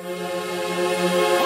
Música